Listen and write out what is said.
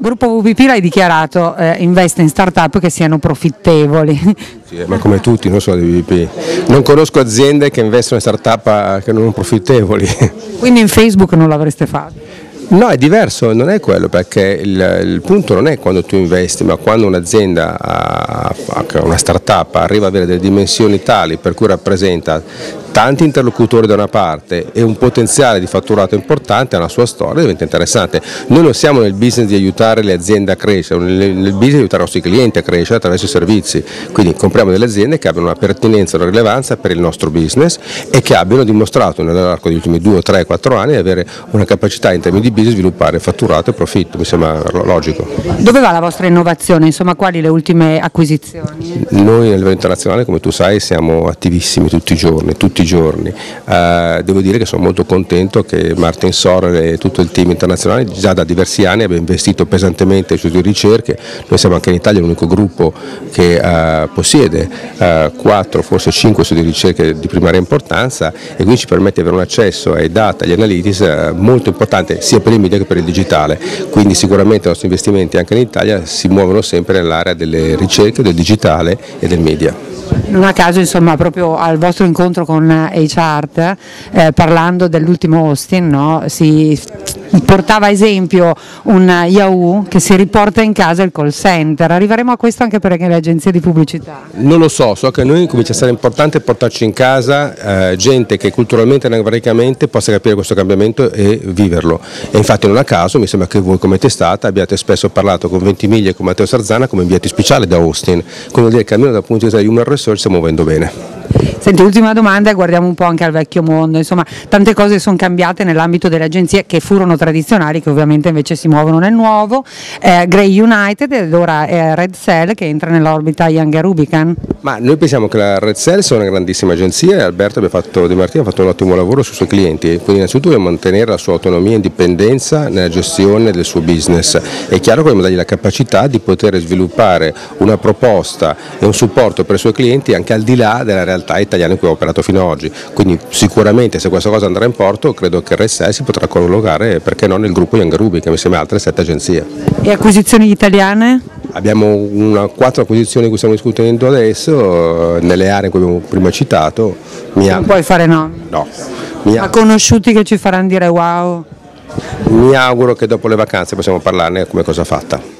Gruppo VPP l'hai dichiarato, eh, investe in start-up che siano profittevoli. Sì, ma come tutti, non solo di VPP. Non conosco aziende che investono in start-up eh, che non sono profittevoli. Quindi in Facebook non l'avreste fatto? No, è diverso, non è quello, perché il, il punto non è quando tu investi, ma quando un'azienda, una start-up arriva ad avere delle dimensioni tali per cui rappresenta tanti interlocutori da una parte e un potenziale di fatturato importante ha una sua storia, diventa interessante. Noi non siamo nel business di aiutare le aziende a crescere, nel, nel business di aiutare i nostri clienti a crescere attraverso i servizi, quindi compriamo delle aziende che abbiano una pertinenza e una rilevanza per il nostro business e che abbiano dimostrato nell'arco degli ultimi 2, 3, 4 anni di avere una capacità in termini di business di sviluppare fatturato e profitto, mi sembra logico. Dove va la vostra innovazione? Insomma, quali le ultime acquisizioni? Noi a livello internazionale, come tu sai, siamo attivissimi tutti i giorni, tutti i giorni. Eh, devo dire che sono molto contento che Martin Sorer e tutto il team internazionale già da diversi anni abbia investito pesantemente sulle ricerche, noi siamo anche in Italia l'unico gruppo che eh, possiede eh, 4, forse 5 studi di ricerca di primaria importanza e quindi ci permette di avere un accesso ai data, agli analytics eh, molto importante sia per i media che per il digitale, quindi sicuramente i nostri investimenti anche in Italia si muovono sempre nell'area delle ricerche, del digitale e del media. Non a caso, insomma, proprio al vostro incontro con H-Art, eh, parlando dell'ultimo Austin, no? si portava esempio un Yahoo che si riporta in casa il call center. Arriveremo a questo anche per le agenzie di pubblicità? Non lo so, so che a noi comincia a essere importante portarci in casa eh, gente che culturalmente e navaricamente possa capire questo cambiamento e viverlo. E infatti non a caso mi sembra che voi come testata abbiate spesso parlato con Ventimiglia e con Matteo Sarzana come inviati speciali da Austin, quindi vuol dire che almeno dal punto di vista di human research stiamo muovendo bene. Senti, ultima domanda e guardiamo un po' anche al vecchio mondo, insomma tante cose sono cambiate nell'ambito delle agenzie che furono tradizionali, che ovviamente invece si muovono nel nuovo, eh, Grey United ed ora è Red Cell che entra nell'orbita Young Rubicon. Ma noi pensiamo che la Red Cell sia una grandissima agenzia e Alberto fatto, Di Martino ha fatto un ottimo lavoro sui suoi clienti, quindi innanzitutto deve mantenere la sua autonomia e indipendenza nella gestione del suo business. È chiaro che dobbiamo dargli la capacità di poter sviluppare una proposta e un supporto per i suoi clienti anche al di là della realtà italiano in cui ho operato fino ad oggi. Quindi sicuramente se questa cosa andrà in porto credo che RSI si potrà collocare perché no nel gruppo Young che mi sembra altre sette agenzie. E acquisizioni italiane? Abbiamo una, quattro acquisizioni di cui stiamo discutendo adesso, eh, nelle aree in cui abbiamo prima citato. Mi non puoi fare nomi? No. Ma conosciuti che ci faranno dire wow? Mi auguro che dopo le vacanze possiamo parlarne come cosa fatta.